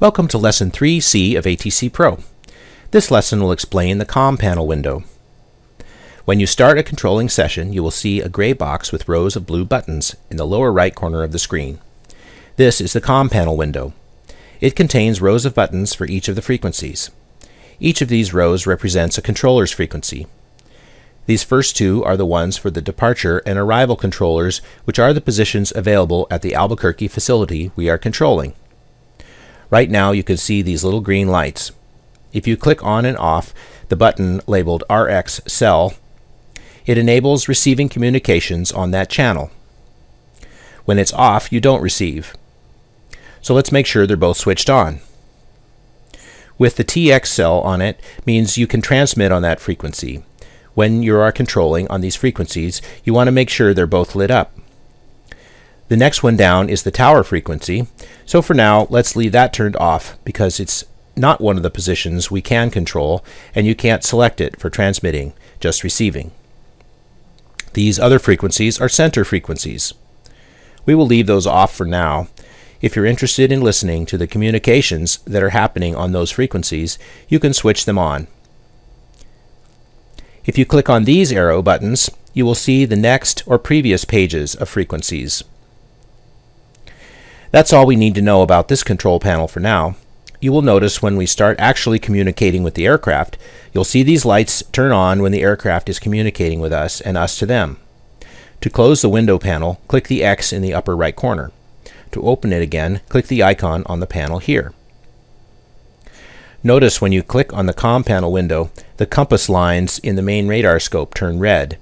Welcome to Lesson 3C of ATCpro. This lesson will explain the COM panel window. When you start a controlling session, you will see a gray box with rows of blue buttons in the lower right corner of the screen. This is the COM panel window. It contains rows of buttons for each of the frequencies. Each of these rows represents a controller's frequency. These first two are the ones for the departure and arrival controllers, which are the positions available at the Albuquerque facility we are controlling. Right now you can see these little green lights. If you click on and off the button labeled RX cell, it enables receiving communications on that channel. When it's off, you don't receive. So let's make sure they're both switched on. With the TX cell on it means you can transmit on that frequency. When you are controlling on these frequencies, you want to make sure they're both lit up. The next one down is the tower frequency. So for now, let's leave that turned off because it's not one of the positions we can control and you can't select it for transmitting, just receiving. These other frequencies are center frequencies. We will leave those off for now. If you're interested in listening to the communications that are happening on those frequencies, you can switch them on. If you click on these arrow buttons, you will see the next or previous pages of frequencies. That's all we need to know about this control panel for now. You will notice when we start actually communicating with the aircraft, you'll see these lights turn on when the aircraft is communicating with us and us to them. To close the window panel, click the X in the upper right corner. To open it again, click the icon on the panel here. Notice when you click on the COM panel window, the compass lines in the main radar scope turn red.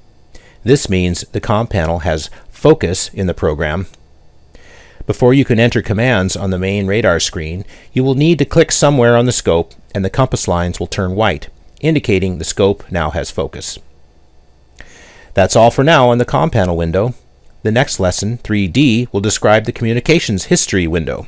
This means the COM panel has focus in the program before you can enter commands on the main radar screen, you will need to click somewhere on the scope and the compass lines will turn white, indicating the scope now has focus. That's all for now on the COM panel window. The next lesson, 3D, will describe the communications history window.